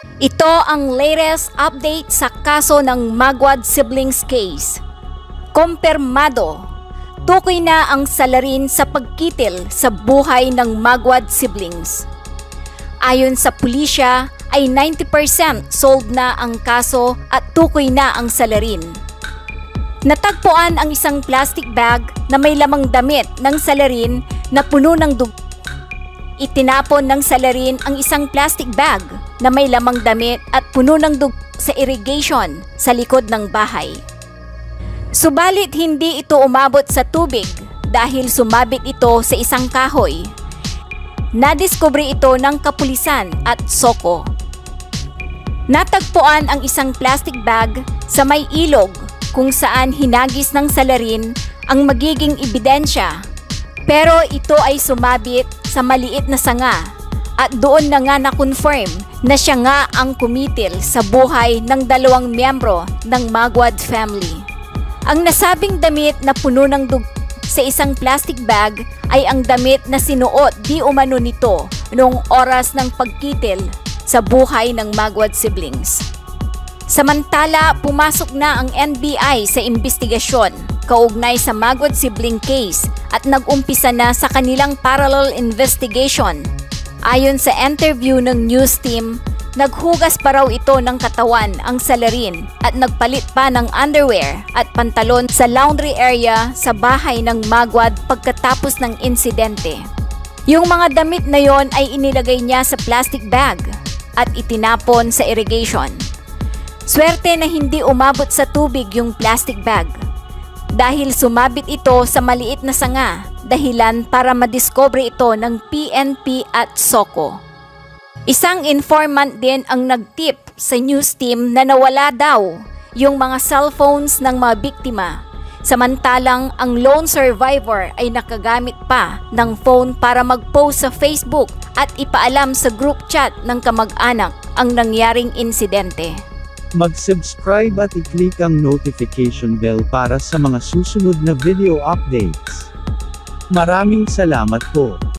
Ito ang latest update sa kaso ng Magwad siblings case. Kompirmado, tukoy na ang salarin sa pagkitil sa buhay ng Magwad siblings. Ayon sa pulisya ay 90% solved na ang kaso at tukoy na ang salarin. Natagpuan ang isang plastic bag na may lamang damit ng salarin na puno ng dug. Itinapon ng salarin ang isang plastic bag na may lamang damit at puno ng dug sa irrigation sa likod ng bahay. Subalit hindi ito umabot sa tubig dahil sumabit ito sa isang kahoy. Nadiskubre ito ng kapulisan at soko. Natagpuan ang isang plastic bag sa may ilog kung saan hinagis ng salarin ang magiging ebidensya. Pero ito ay sumabit sa maliit na sanga at doon na nga na-confirm na siya nga ang kumitil sa buhay ng dalawang miyembro ng Magwad family. Ang nasabing damit na puno ng dug sa isang plastic bag ay ang damit na sinuot di umano nito noong oras ng pagkitil sa buhay ng Magwad siblings. Samantala, pumasok na ang NBI sa investigasyon kaugnay sa Magwad sibling case at nag-umpisa na sa kanilang parallel investigation. Ayon sa interview ng news team, naghugas pa raw ito ng katawan ang salarin at nagpalit pa ng underwear at pantalon sa laundry area sa bahay ng Magwad pagkatapos ng insidente. Yung mga damit na yon ay inilagay niya sa plastic bag at itinapon sa irrigation. Swerte na hindi umabot sa tubig yung plastic bag dahil sumabit ito sa maliit na sanga dahilan para madiscover ito ng PNP at SOCO. Isang informant din ang nagtip sa news team na nawala daw yung mga cellphones ng mga biktima samantalang ang lone survivor ay nakagamit pa ng phone para mag-post sa Facebook at ipaalam sa group chat ng kamag-anak ang nangyaring insidente. Mag-subscribe at i-click ang notification bell para sa mga susunod na video updates. Maraming salamat po.